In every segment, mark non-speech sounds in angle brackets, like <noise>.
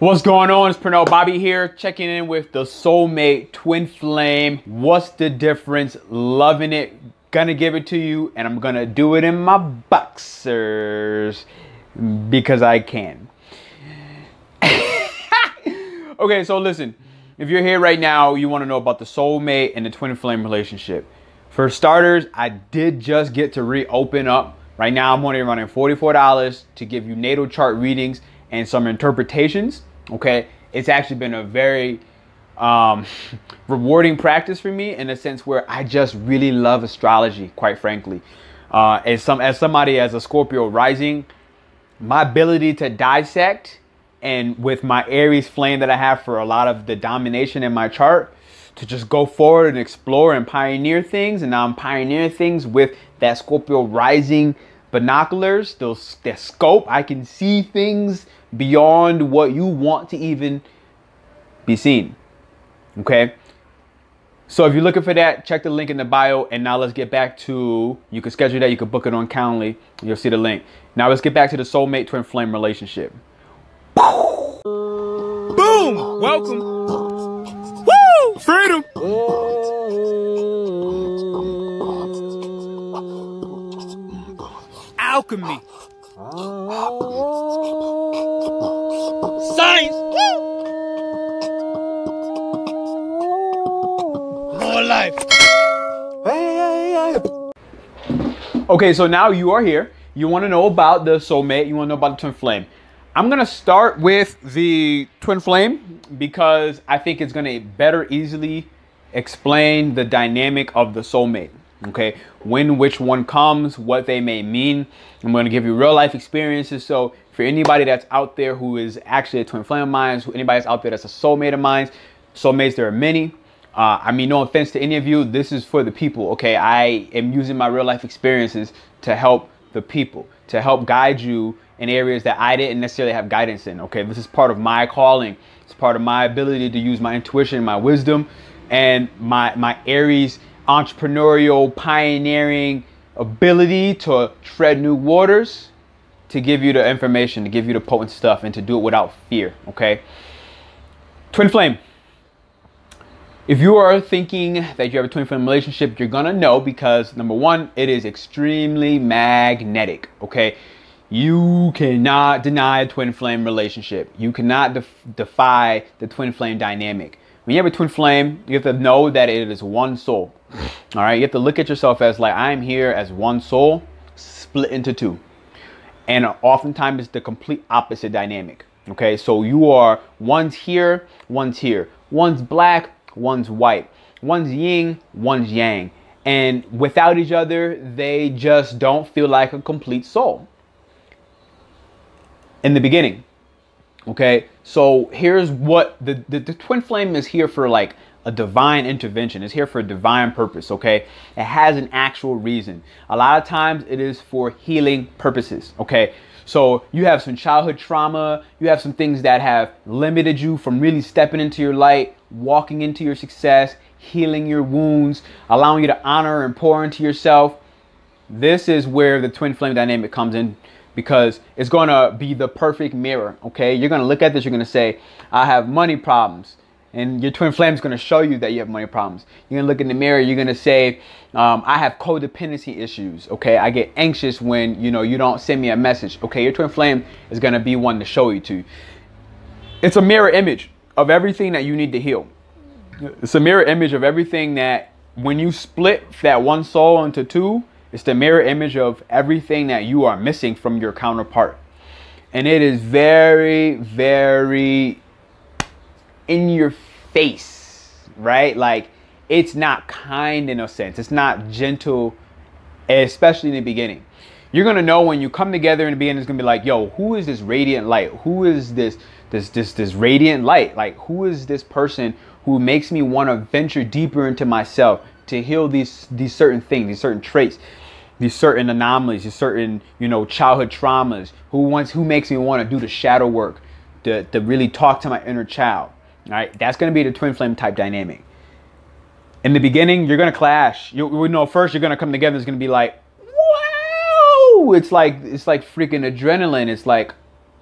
What's going on? It's Pernell Bobby here, checking in with the Soulmate Twin Flame. What's the difference? Loving it. Gonna give it to you, and I'm gonna do it in my boxers because I can. <laughs> okay, so listen. If you're here right now, you want to know about the soulmate and the twin flame relationship. For starters, I did just get to reopen up. Right now, I'm only running $44 to give you natal chart readings and some interpretations. Okay, it's actually been a very um, <laughs> rewarding practice for me in a sense where I just really love astrology, quite frankly. Uh, as some as somebody as a Scorpio rising, my ability to dissect and with my Aries flame that I have for a lot of the domination in my chart, to just go forward and explore and pioneer things. And now I'm pioneering things with that Scorpio rising binoculars, those that scope. I can see things beyond what you want to even be seen. Okay. So if you're looking for that, check the link in the bio. And now let's get back to, you can schedule that. You can book it on Calendly. You'll see the link. Now let's get back to the soulmate twin flame relationship. Boom! Welcome. Woo! Freedom! Alchemy. Science. More life. Okay, so now you are here. You want to know about the soulmate. You want to know about the twin flame. I'm going to start with the twin flame because I think it's going to better easily explain the dynamic of the soulmate. Okay, when which one comes, what they may mean. I'm going to give you real life experiences. So for anybody that's out there who is actually a twin flame of mine, anybody that's out there that's a soulmate of mine, soulmates, there are many. Uh, I mean, no offense to any of you. This is for the people. Okay, I am using my real life experiences to help the people, to help guide you in areas that I didn't necessarily have guidance in. Okay, this is part of my calling. It's part of my ability to use my intuition, my wisdom, and my my Aries entrepreneurial pioneering ability to tread new waters to give you the information, to give you the potent stuff, and to do it without fear. Okay. Twin flame. If you are thinking that you have a twin flame relationship, you're gonna know because number one, it is extremely magnetic. Okay. You cannot deny a twin flame relationship. You cannot def- defy the twin flame dynamic. When you have a twin flame, you have to know that it is one soul. All right. You have to look at yourself as like, I'm here as one soul split into two. And oftentimes it's the complete opposite dynamic. Okay. So you are one's here, one's here. One's black, one's white. One's yin, one's yang. And without each other, they just don't feel like a complete soul in the beginning. Okay, so here's what the, the, the, twin flame is here for like a divine intervention. It's here for a divine purpose. Okay, it has an actual reason. A lot of times it is for healing purposes. Okay, so you have some childhood trauma, you have some things that have limited you from really stepping into your light, walking into your success, healing your wounds, allowing you to honor and pour into yourself. This is where the twin flame dynamic comes in because it's going to be the perfect mirror. Okay, you're going to look at this, you're going to say, I have money problems. And your twin flame is going to show you that you have money problems. You're going to look in the mirror, you're going to say, um, I have codependency issues. Okay, I get anxious when you know you don't send me a message. Okay, your twin flame is going to be one to show you to. It's a mirror image of everything that you need to heal. It's a mirror image of everything that when you split that one soul into two, it's the mirror image of everything that you are missing from your counterpart. And it is very, very in your face, right? Like it's not kind in a sense. It's not gentle, especially in the beginning. You're gonna know when you come together in the beginning, it's gonna be like, yo, who is this radiant light? Who is this this this this radiant light? Like who is this person who makes me want to venture deeper into myself to heal these these certain things, these certain traits? these certain anomalies, these certain, you know, childhood traumas, who wants who makes me want to do the shadow work, to, to really talk to my inner child. All right, that's gonna be the twin flame type dynamic. In the beginning, you're gonna clash. You, you know, first you're gonna come together. It's gonna be like, wow! It's like it's like freaking adrenaline. It's like,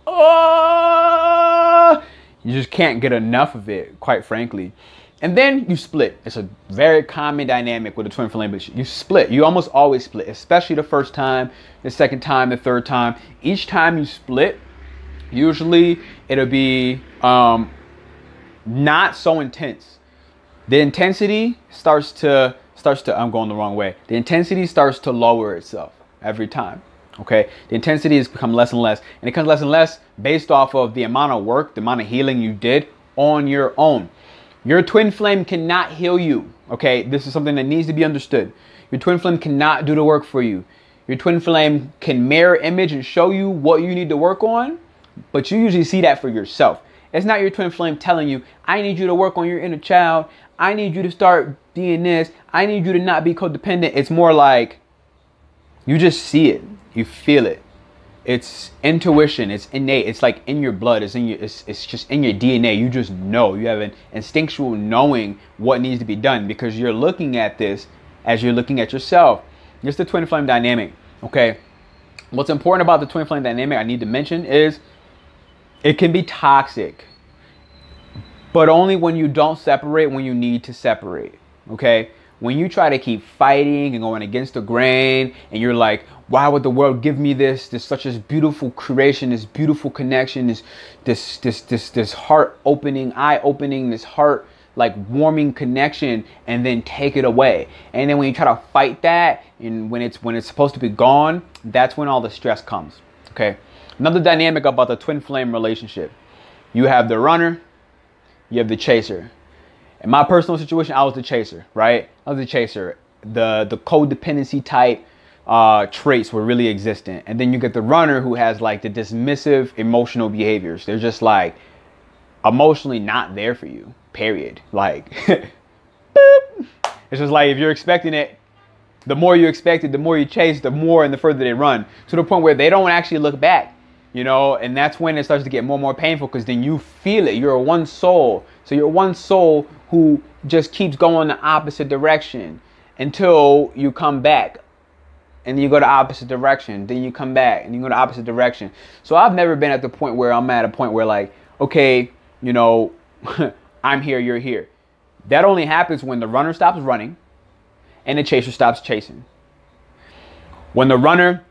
oh, You just can't get enough of it, quite frankly. And then you split. It's a very common dynamic with a twin flame. but You split. You almost always split, especially the first time, the second time, the third time. Each time you split, usually it'll be um, not so intense. The intensity starts to starts to. I'm going the wrong way. The intensity starts to lower itself every time. Okay, the intensity has become less and less, and it becomes less and less based off of the amount of work, the amount of healing you did on your own. Your twin flame cannot heal you. Okay, this is something that needs to be understood. Your twin flame cannot do the work for you. Your twin flame can mirror image and show you what you need to work on, but you usually see that for yourself. It's not your twin flame telling you, I need you to work on your inner child. I need you to start being this. I need you to not be codependent. It's more like you just see it. You feel it. It's intuition. It's innate. It's like in your blood. It's in your. It's, it's just in your DNA. You just know. You have an instinctual knowing what needs to be done because you're looking at this as you're looking at yourself. It's the twin flame dynamic. Okay. What's important about the twin flame dynamic I need to mention is it can be toxic, but only when you don't separate when you need to separate. Okay? When you try to keep fighting and going against the grain and you're like why would the world give me this? This such a beautiful creation this beautiful connection this this this this this heart opening eye opening this heart like warming connection and then take it away. And then when you try to fight that and when it's when it's supposed to be gone that's when all the stress comes okay another dynamic about the twin flame relationship you have the runner you have the chaser in my personal situation, I was the chaser, right? I was the chaser. The the codependency type uh, traits were really existent. And then you get the runner who has like the dismissive emotional behaviors. They're just like emotionally not there for you, period. Like, <laughs> it's just like if you're expecting it, the more you expect it, the more you chase, the more and the further they run to the point where they don't actually look back you know and that's when it starts to get more and more painful because then you feel it. You're one soul. So you're one soul who just keeps going the opposite direction until you come back. And you go the opposite direction. Then you come back and you go the opposite direction. So i've never been at the point where i'm at a point where like okay you know <laughs> i'm here you're here. That only happens when the runner stops running and the chaser stops chasing. When the runner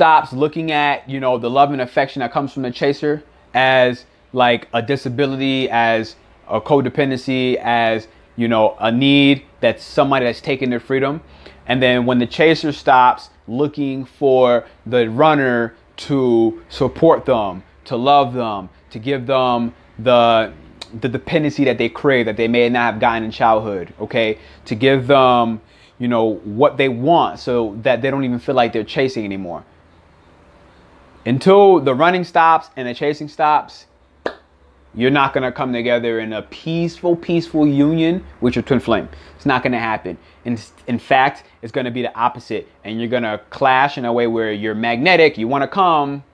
stops looking at, you know, the love and affection that comes from the chaser as like a disability, as a codependency, as, you know, a need that somebody that's taking their freedom. And then when the chaser stops looking for the runner to support them, to love them, to give them the the dependency that they crave that they may not have gotten in childhood, okay? To give them, you know, what they want so that they don't even feel like they're chasing anymore until the running stops and the chasing stops, you're not going to come together in a peaceful, peaceful union with your twin flame. It's not going to happen. In, in fact, it's going to be the opposite. And you're going to clash in a way where you're magnetic, you want to come.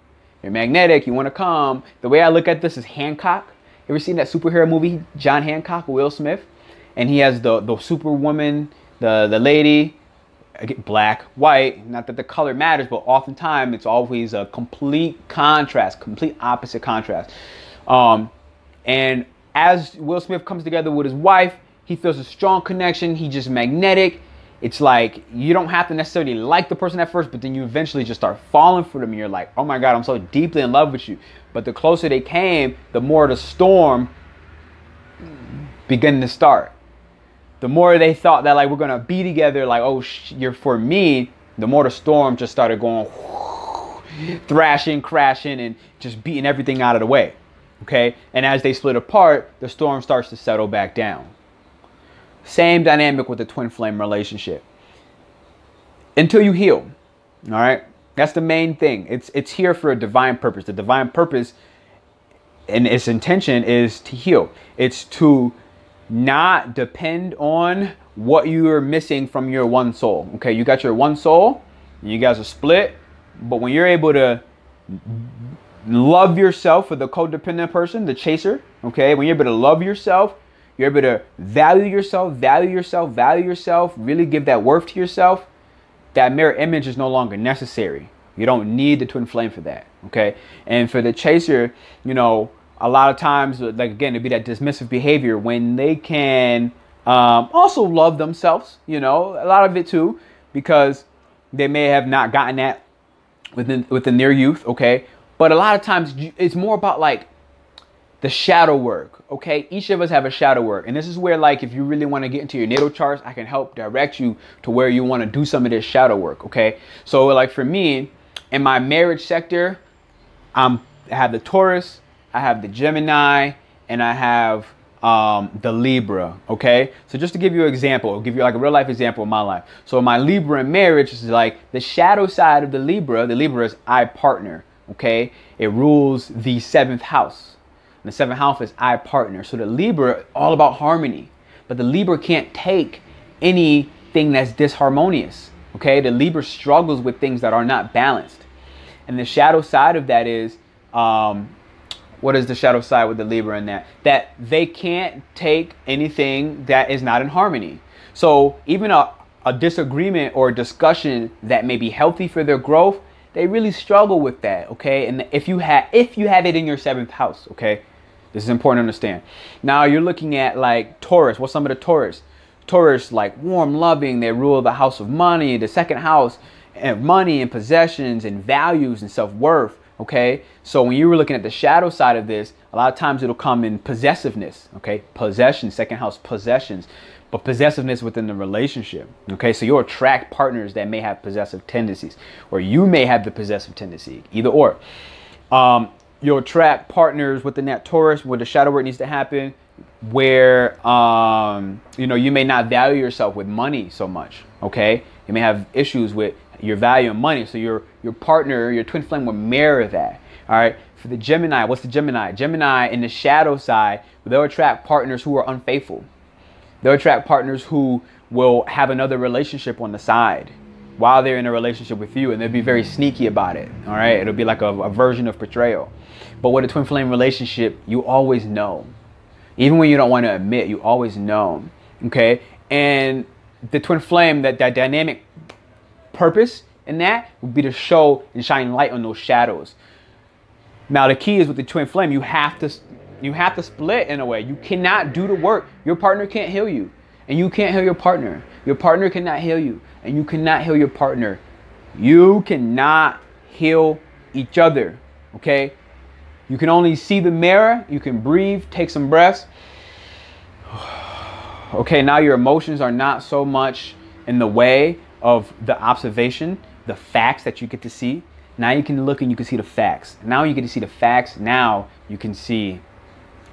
You're magnetic, you want to come. The way I look at this is Hancock. You ever seen that superhero movie, John Hancock, Will Smith? And he has the, the superwoman, the, the lady, black, white, not that the color matters, but oftentimes it's always a complete contrast, complete opposite contrast. Um, and as Will Smith comes together with his wife, he feels a strong connection. He's just magnetic. It's like you don't have to necessarily like the person at first, but then you eventually just start falling for them. And you're like, oh my God, I'm so deeply in love with you. But the closer they came, the more the storm began to start the more they thought that like we're gonna be together, like oh sh- you're for me, the more the storm just started going <laughs> thrashing, crashing, and just beating everything out of the way. Okay, and as they split apart, the storm starts to settle back down. Same dynamic with the twin flame relationship. Until you heal, all right. That's the main thing. It's it's here for a divine purpose. The divine purpose and its intention is to heal. It's to not depend on what you are missing from your one soul. Okay, you got your one soul, you guys are split, but when you're able to love yourself for the codependent person, the chaser, okay, when you're able to love yourself, you're able to value yourself, value yourself, value yourself, really give that worth to yourself, that mirror image is no longer necessary. You don't need the twin flame for that, okay? And for the chaser, you know, a lot of times, like again, it'd be that dismissive behavior when they can um, also love themselves. You know, a lot of it too, because they may have not gotten that within within their youth. Okay, but a lot of times it's more about like the shadow work. Okay, each of us have a shadow work, and this is where like if you really want to get into your natal charts, I can help direct you to where you want to do some of this shadow work. Okay, so like for me, in my marriage sector, I'm I have the Taurus, I have the Gemini, and I have um, the Libra. Okay, so just to give you an example, I'll give you like a real life example of my life. So my Libra in marriage is like the shadow side of the Libra. The Libra is I partner. Okay, it rules the seventh house. And the seventh house is I partner. So the Libra all about harmony, but the Libra can't take anything that's disharmonious. Okay, the Libra struggles with things that are not balanced, and the shadow side of that is um, what is the shadow side with the Libra in that? That they can't take anything that is not in harmony. So even a, a disagreement or a discussion that may be healthy for their growth, they really struggle with that. Okay, and if you have if you have it in your seventh house, okay, this is important to understand. Now you're looking at like Taurus. What's some of the Taurus? Taurus like warm, loving. They rule the house of money, the second house, and money and possessions and values and self worth. Okay, so when you were looking at the shadow side of this, a lot of times it'll come in possessiveness. Okay, possession, second house possessions, but possessiveness within the relationship. Okay, so you'll attract partners that may have possessive tendencies, or you may have the possessive tendency, either or. Um, you'll attract partners within that Taurus where the shadow work needs to happen, where um, you know you may not value yourself with money so much. Okay, you may have issues with your value in money. So your your partner, your twin flame will mirror that. All right. For the Gemini, what's the Gemini? Gemini in the shadow side, they'll attract partners who are unfaithful. They'll attract partners who will have another relationship on the side while they're in a relationship with you, and they'll be very sneaky about it. All right. It'll be like a, a version of betrayal. But with a twin flame relationship, you always know. Even when you don't want to admit, you always know. Okay. And the twin flame, that, that dynamic purpose in that would be to show and shine light on those shadows. Now the key is with the twin flame, you have to you have to split in a way. You cannot do the work. Your partner can't heal you. And you can't heal your partner. Your partner cannot heal you. And you cannot heal your partner. You cannot heal each other. Okay? You can only see the mirror. You can breathe, take some breaths. <sighs> Okay, now your emotions are not so much in the way of the observation, the facts that you get to see. Now you can look and you can see the facts. Now you get to see the facts. Now you can see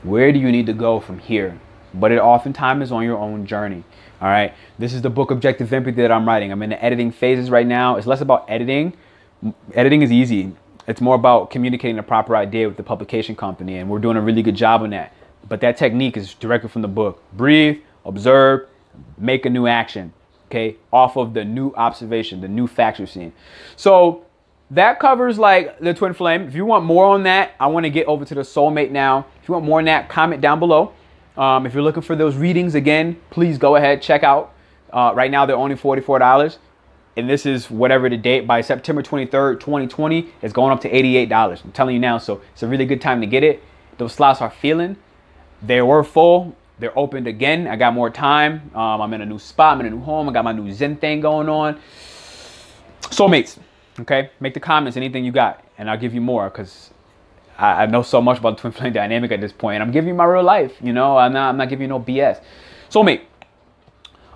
where do you need to go from here. But it oftentimes is on your own journey. All right. This is the book Objective Empathy that I'm writing. I'm in the editing phases right now. It's less about editing. Editing is easy. It's more about communicating the proper idea with the publication company. And we're doing a really good job on that. But that technique is directly from the book. Breathe, observe, make a new action okay, off of the new observation, the new facts you're seeing. So that covers like the twin flame. If you want more on that, I want to get over to the soulmate now. If you want more on that, comment down below. Um, if you're looking for those readings again, please go ahead, check out. Uh, right now, they're only $44. And this is whatever the date by September 23rd, 2020, it's going up to $88. I'm telling you now, so it's a really good time to get it. Those slots are feeling. They were full. They're opened again. I got more time. Um, I'm in a new spot. I'm in a new home. I got my new Zen thing going on. Soulmates, okay? Make the comments, anything you got, and I'll give you more because I, I, know so much about the <laughs> twin flame dynamic at this point. And I'm giving you my real life, you know? I'm not, I'm not giving you no BS. Soulmate.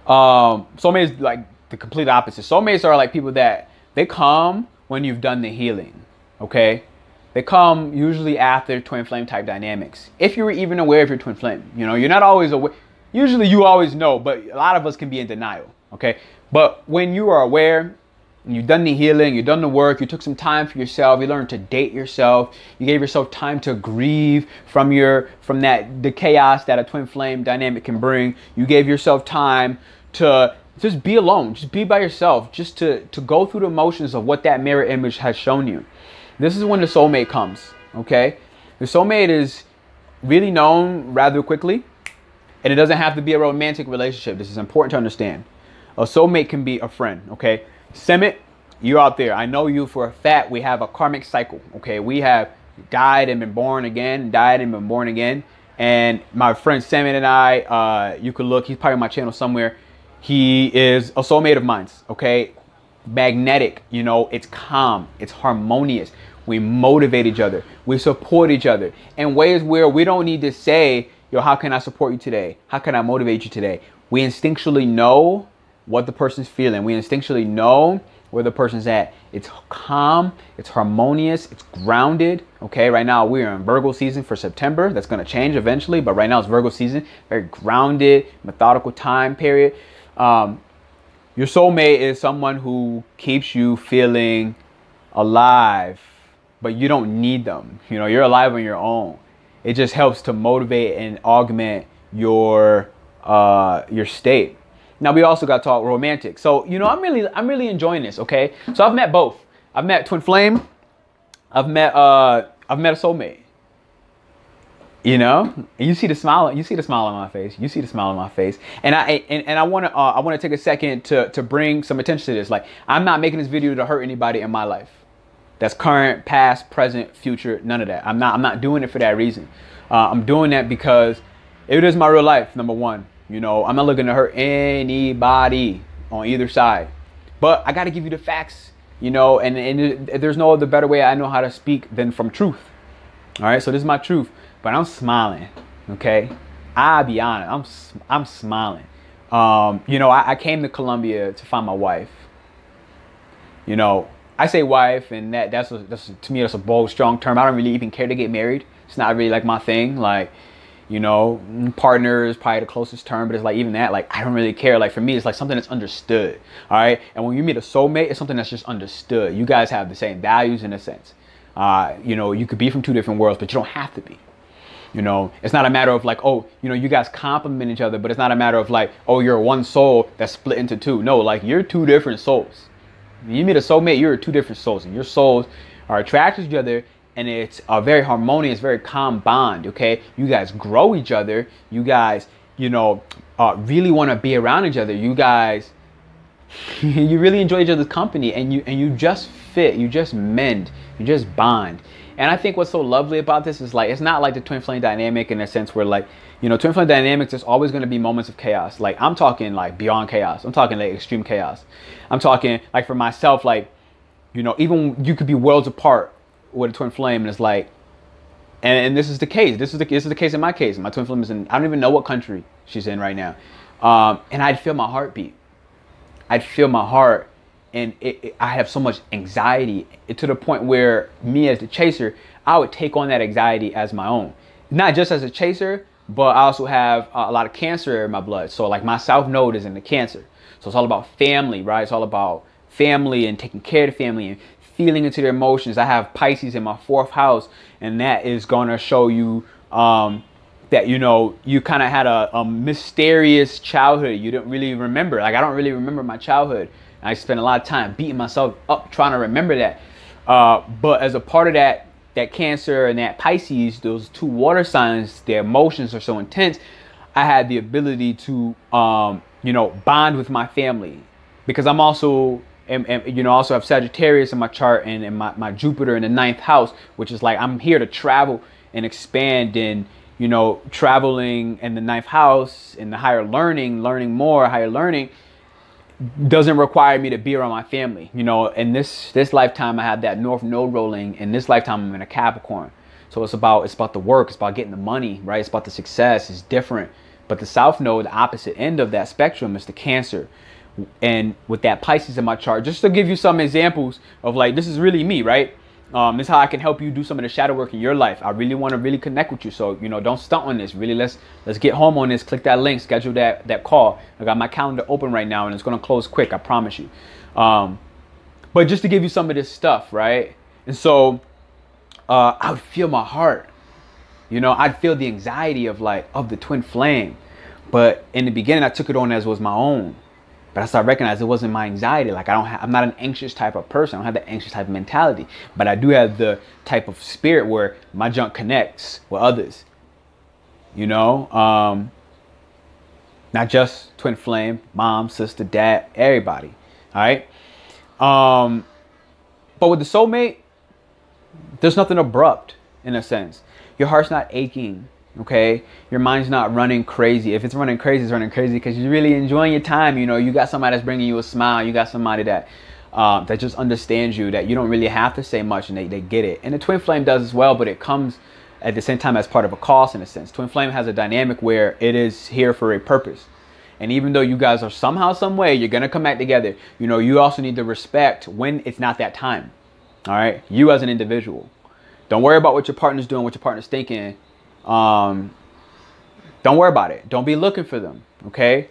Um, soulmate like the complete opposite. Soulmates are like people that they come when you've done the healing, okay? They come usually after twin flame type dynamics. If you're even aware of your twin flame, you know, you're not always aware. Usually you always know, but a lot of us can be in denial. Okay. But when you are aware and you've done the healing, you've done the work, you took some time for yourself, you learned to date yourself, you gave yourself time to grieve from your from that the chaos that a twin flame dynamic can bring. You gave yourself time to just be alone, just be by yourself, just to to go through the motions of what that mirror image has shown you. This is when the soulmate comes, okay? The soulmate is really known rather quickly, and it doesn't have to be a romantic relationship. This is important to understand. A soulmate can be a friend, okay? Semit, you're out there. I know you for a fact. We have a karmic cycle, okay? We have died and been born again, died and been born again. And my friend Samuel and I, uh, you could look, he's probably on my channel somewhere. He is a soulmate of mine, okay? Magnetic, you know, it's calm, it's harmonious. We motivate each other, we support each other in ways where we don't need to say, yo, how can I support you today? How can I motivate you today? We instinctually know what the person's feeling. We instinctually know where the person's at. It's calm, it's harmonious, it's grounded. Okay, right now we are in Virgo season for September. That's going to change eventually, but right now it's Virgo season. Very grounded, methodical time period. Um, your soulmate is someone who keeps you feeling alive, but you don't need them. You know, you're alive on your own. It just helps to motivate and augment your uh, your state. Now we also got to talk romantic. So you know, I'm really I'm really enjoying this. Okay, so I've met both. I've met twin flame. I've met uh I've met a soulmate. You know, and you see the smile. You see the smile on my face. You see the smile on my face. And I and, and I want to uh, I want to take a second to to bring some attention to this. Like I'm not making this video to hurt anybody in my life. That's current, past, present, future. None of that. I'm not I'm not doing it for that reason. Uh, I'm doing that because it is my real life. Number one. You know, I'm not looking to hurt anybody on either side. But I got to give you the facts, you know, and, and there's no other better way I know how to speak than from truth. All right, so this is my truth, but I'm smiling, okay? I'll be honest, I'm, I'm smiling. Um, you know, I, I came to Colombia to find my wife. You know, I say wife, and that that's, a, that's a, to me that's a bold, strong term. I don't really even care to get married. It's not really like my thing. Like, you know partner is probably the closest term but it's like even that like i don't really care. Like for me it's like something that's understood all right? And when you meet a soulmate it's something that's just understood. You guys have the same values in a sense. Uh, you know you could be from two different worlds but you don't have to be you know? It's not a matter of like oh you know you guys complement each other but it's not a matter of like oh you're one soul that's split into two. No like you're two different souls when you meet a soulmate you're two different souls and your souls are attracted to each other and it's a very harmonious, very calm bond. Okay, you guys grow each other. You guys, you know, uh, really want to be around each other. You guys, <laughs> you really enjoy each other's company, and you and you just fit. You just mend. You just bond. And I think what's so lovely about this is like it's not like the twin flame dynamic in a sense where like you know twin flame dynamics. There's always going to be moments of chaos. Like I'm talking like beyond chaos. I'm talking like extreme chaos. I'm talking like for myself like you know even you could be worlds apart with a twin flame, and it's like, and, and this is the case. This is the this is the case in my case. My twin flame is in. I don't even know what country she's in right now, um, and I'd feel my heartbeat. I'd feel my heart, and it, it, I have so much anxiety to the point where me as the chaser, I would take on that anxiety as my own, not just as a chaser, but I also have a lot of cancer in my blood. So like my south node is in the cancer. So it's all about family, right? It's all about family and taking care of the family and feeling into their emotions. I have Pisces in my fourth house, and that is to show you um, that you know you kind of had a, a, mysterious childhood. You don't really remember. Like I don't really remember my childhood. I spent a lot of time beating myself up trying to remember that. Uh, but as a part of that, that Cancer and that Pisces, those two water signs, their emotions are so intense. I had the ability to, um, you know, bond with my family because I'm also and, and, you know also have Sagittarius in my chart and, and my, my Jupiter in the ninth house, which is like I'm here to travel and expand and you know traveling in the ninth house in the higher learning, learning more, higher learning doesn't require me to be around my family. You know, in this this lifetime I have that North Node rolling. In this lifetime I'm in a Capricorn. So it's about it's about the work, it's about getting the money, right? It's about the success. It's different. But the South Node, the opposite end of that spectrum, is the Cancer and with that Pisces in my chart, just to give you some examples of like, this is really me, right? Um, this is how I can help you do some of the shadow work in your life. I really want to really connect with you. So, you know, don't stunt on this. Really, let's let's get home on this. Click that link, schedule that that call. I got my calendar open right now and it's gonna close quick, I promise you. Um, but just to give you some of this stuff, right? And so uh, I would feel my heart. You know, I'd feel the anxiety of like of the twin flame. But in the beginning I took it on as was my own. But I started recognizing it wasn't my anxiety. Like I don't have, I'm not an anxious type of person. I don't have that anxious type of mentality. But I do have the type of spirit where my junk connects with others. You know, um, not just twin flame, mom, sister, dad, everybody. All right. Um, but with the soulmate, there's nothing abrupt. in a sense. Your heart's not aching. Okay, your mind's not running crazy. If it's running crazy, it's running crazy because you're really enjoying your time. You know, you got somebody that's bringing you a smile. You got somebody that um, that just understands you. That you don't really have to say much, and they, they get it. And the twin flame does as well, but it comes at the same time as part of a cost in a sense. Twin flame has a dynamic where it is here for a purpose. And even though you guys are somehow, some way, you're gonna come back together. You know, you also need to respect when it's not that time. All right, you as an individual. Don't worry about what your partner's doing, what your partner's thinking um, don't worry about it. Don't be looking for them. Okay.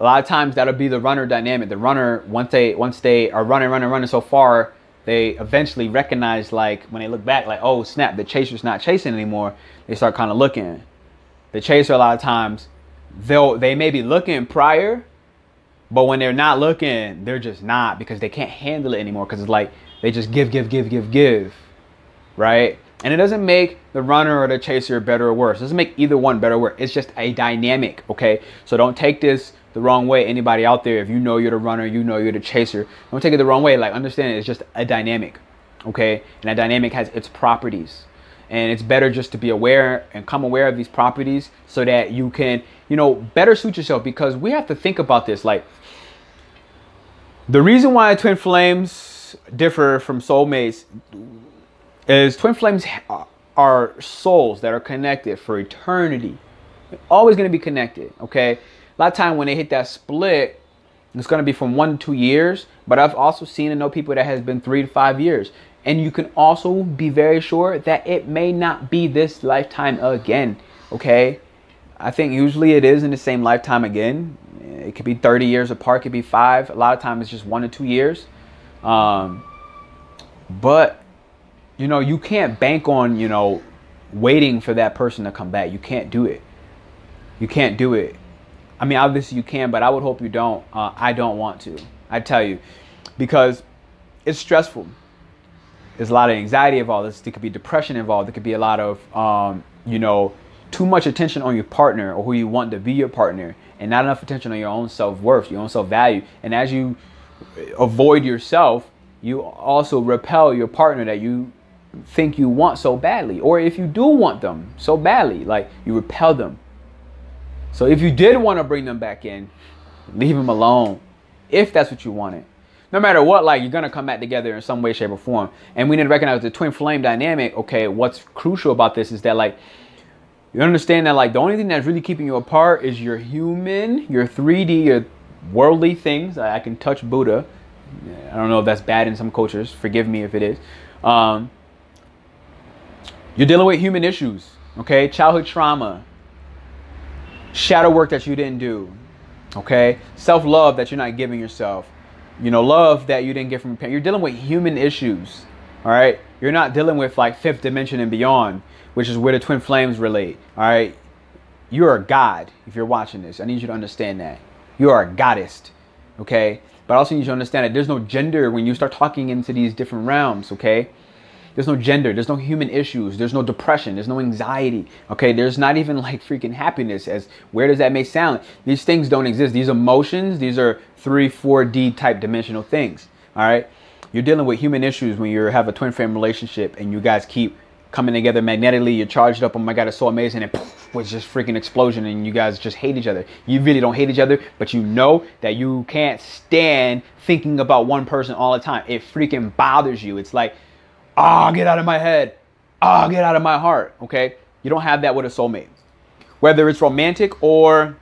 A lot of times that'll be the runner dynamic. The runner once they once they are running, running, running so far, they eventually recognize like when they look back, like oh snap, the chaser's not chasing anymore. They start kind of looking. The chaser a lot of times they'll they may be looking prior, but when they're not looking, they're just not because they can't handle it anymore. Because it's like they just give, give, give, give, give, right? And it doesn't make the runner or the chaser better or worse. It doesn't make either one better or worse. It's just a dynamic, okay? So don't take this the wrong way. Anybody out there, if you know you're the runner, you know you're the chaser, don't take it the wrong way. Like, understand it, it's just a dynamic, okay? And that dynamic has its properties. And it's better just to be aware and come aware of these properties so that you can, you know, better suit yourself because we have to think about this. Like, the reason why twin flames differ from soulmates is twin flames are souls that are connected for eternity. always going to be connected, okay? A lot of time when they hit that split, it's going to be from one to two years. But I've also seen and know people that has been three to five years. And you can also be very sure that it may not be this lifetime again, okay? I think usually it is in the same lifetime again. It could be 30 years apart, it could be five. A lot of times it's just one to two years. Um, but you know, you can't bank on, you know, waiting for that person to come back. You can't do it. You can't do it. I mean, obviously you can, but I would hope you don't. Uh, I don't want to. I tell you, because it's stressful. There's a lot of anxiety involved. There could be depression involved. There could be a lot of, um, you know, too much attention on your partner or who you want to be your partner, and not enough attention on your own self worth, your own self value. And as you avoid yourself, you also repel your partner that you think you want so badly, or if you do want them so badly, like you repel them. So if you did want to bring them back in, leave them alone if that's what you wanted. No matter what, like you're gonna come back together in some way, shape, or form. And we need to recognize the twin flame dynamic. Okay, what's crucial about this is that like you understand that like the only thing that's really keeping you apart is your human, your 3D, your worldly things. I can touch Buddha. I don't know if that's bad in some cultures. Forgive me if it is. Um, you're dealing with human issues, okay? Childhood trauma, shadow work that you didn't do, okay? Self love that you're not giving yourself, you know, love that you didn't get from your parents. You're dealing with human issues, all right? You're not dealing with like fifth dimension and beyond, which is where the twin flames relate, all right? You're a god if you're watching this. I need you to understand that. You are a goddess, okay? But I also need you to understand that there's no gender when you start talking into these different realms, okay? There's no gender. There's no human issues. There's no depression. There's no anxiety. Okay. There's not even like freaking happiness. As where does that may sound? These things don't exist. These emotions, these are three, 4D type dimensional things. All right. You're dealing with human issues when you have a twin flame relationship and you guys keep coming together magnetically. You're charged up. Oh my God, it's so amazing. And poof, was just freaking explosion and you guys just hate each other. You really don't hate each other, but you know that you can't stand thinking about one person all the time. It freaking bothers you. It's like, ah, get out of my head. Ah, get out of my heart. Okay. You don't have that with a soulmate. Whether it's romantic or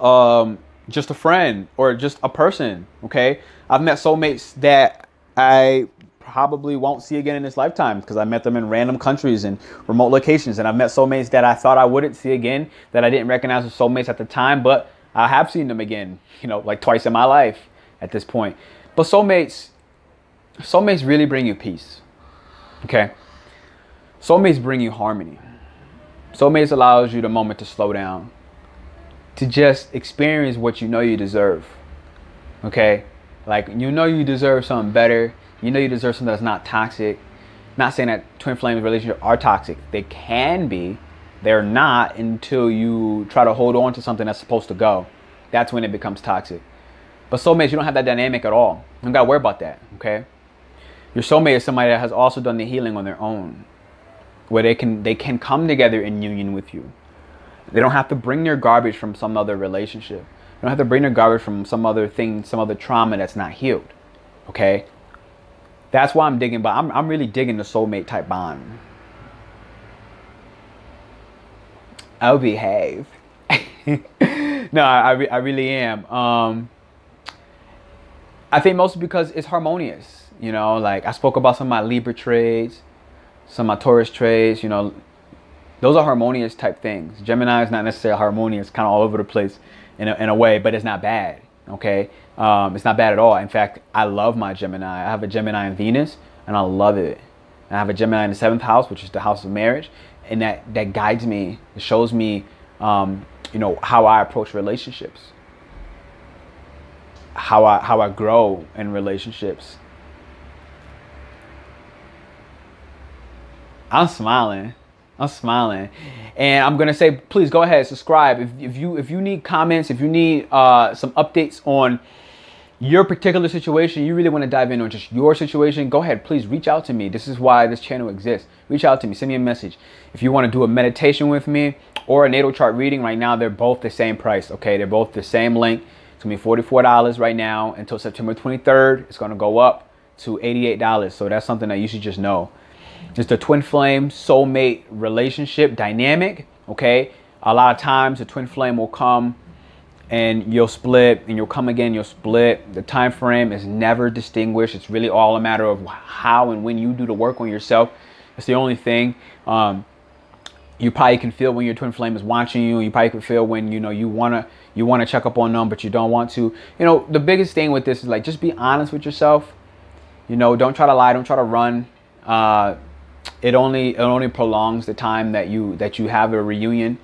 um, just a friend or just a person. Okay. I've met soulmates that I probably won't see again in this lifetime because I met them in random countries and remote locations. And I've met soulmates that I thought I wouldn't see again that I didn't recognize as soulmates at the time, but I have seen them again, <laughs> you know, like twice in my life at this point. But soulmates, soulmates really bring you peace. Okay. Soulmates bring you harmony. Soulmates allows you the moment to slow down, to just experience what you know you deserve. Okay? Like, you know you deserve something better. You know you deserve something that's not toxic. Not saying that twin flames relationships are toxic. They can be. They're not until you try to hold on to something that's supposed to go. That's when it becomes toxic. But soulmates, you don't have that dynamic at all. You don't got to worry about that. Okay? Your soulmate is somebody that has also done the healing on their own. where they can they can come together in union with you. They don't have to bring their garbage from some other relationship. They don't have to bring their garbage from some other thing, some other trauma that's not healed. Okay? That's why I'm digging, but I'm, I'm really digging the soulmate type bond. I'll behave. <laughs> no, I, I, really am. Um, I think mostly because it's harmonious. You know, like I spoke about some of my Libra trades, some of my Taurus trades. You know, those are harmonious type things. Gemini is not necessarily harmonious, kind of all over the place in a, in a way, but it's not bad. Okay, um, it's not bad at all. In fact, I love my Gemini. I have a Gemini in Venus, and I love it. And I have a Gemini in the seventh house, which is the house of marriage, and that that guides me. It shows me, um, you know, how I approach relationships, how I how I grow in relationships. I'm smiling. I'm smiling, and I'm gonna say, please go ahead, subscribe. If, if you if you need comments, if you need uh, some updates on your particular situation, you really want to dive in on just your situation, go ahead, please reach out to me. This is why this channel exists. Reach out to me, send me a message. If you want to do a meditation with me or a natal chart reading, right now they're both the same price. Okay, they're both the same link. It's gonna be $44 right now until September 23rd. It's gonna go up to $88. So that's something that you should just know. Just a twin flame soulmate relationship dynamic. Okay. A lot of times the twin flame will come and you'll split and you'll come again, you'll split. The time frame is never distinguished. It's really all a matter of how and when you do the work on yourself. It's the only thing. Um, you probably can feel when your twin flame is watching you. You probably can feel when you know you wanna you wanna check up on them, but you don't want to. You know, the biggest thing with this is like just be honest with yourself. You know, don't try to lie, don't try to run. Uh, it only it only prolongs the time that you that you have a reunion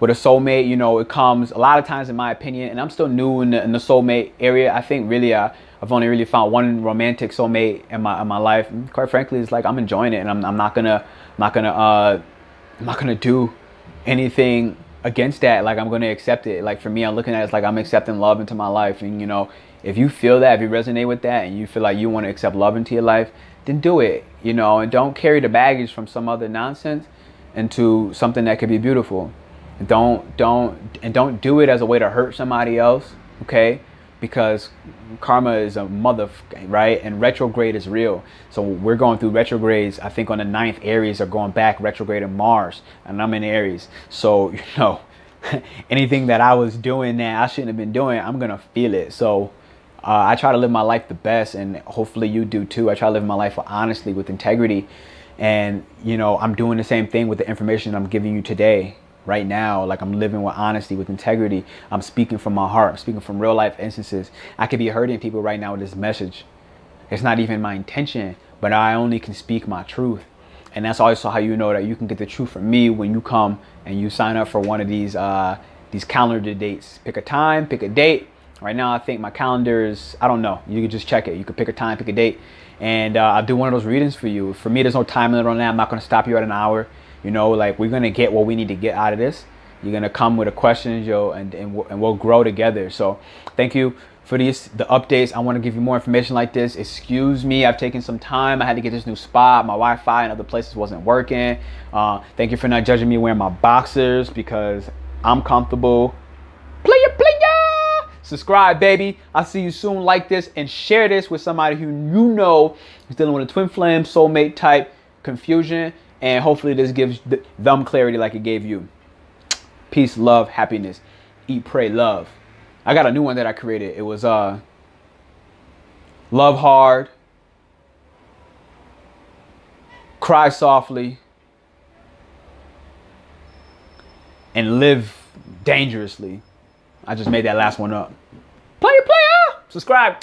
with a soulmate you know it comes a lot of times in my opinion and i'm still new in the, in the soulmate area i think really uh, i've only really found one romantic soulmate in my in my life and quite frankly it's like i'm enjoying it and i'm, I'm not gonna I'm not gonna uh i'm not gonna do anything against that like i'm gonna accept it. Like for me i'm looking at it like i'm accepting love into my life and you know if you feel that if you resonate with that and you feel like you want to accept love into your life then do it, you know, and don't carry the baggage from some other nonsense into something that could be beautiful. Don't don't and don't do it as a way to hurt somebody else, okay? Because karma is a mother, right? And retrograde is real. So we're going through retrogrades. I think on the ninth, Aries are going back retrograde in Mars, and I'm in Aries. So <laughs> you know, anything that I was doing that I shouldn't have been doing, I'm gonna feel it. So uh, I try to live my life the best, and hopefully you do too. I try to live my life honestly, with integrity, and you know I'm doing the same thing with the information I'm giving you today, right now. Like I'm living with honesty, with integrity. I'm speaking from my heart. I'm speaking from real life instances. I could be hurting people right now with this message. It's not even my intention, but I only can speak my truth. And that's also how you know that you can get the truth from me when you come and you sign up for one of these uh, these calendar dates. Pick a time, pick a date, Right now, I think my calendar is, I don't know. You can just check it. You can pick a time, pick a date, and uh, I'll do one of those readings for you. For me, there's no time limit on that. I'm not going to stop you at an hour. You know, like we're going to get what we need to get out of this. You're going to come with a question, yo, and, and, we'll, and we'll grow together. So thank you for these the updates. I want to give you more information like this. Excuse me, I've taken some time. I had to get this new spot. My Wi-Fi in other places wasn't working. Uh, thank you for not judging me wearing my boxers because I'm comfortable. Player, player subscribe, baby. I'll see you soon. Like this and share this with somebody who you know is dealing with a twin flame, soulmate type confusion. And hopefully this gives them clarity like it gave you. Peace, love, happiness. Eat, pray, love. I got a new one that I created. It was uh love hard, cry softly, and live dangerously. I just made that last one up. Player, player! Subscribe.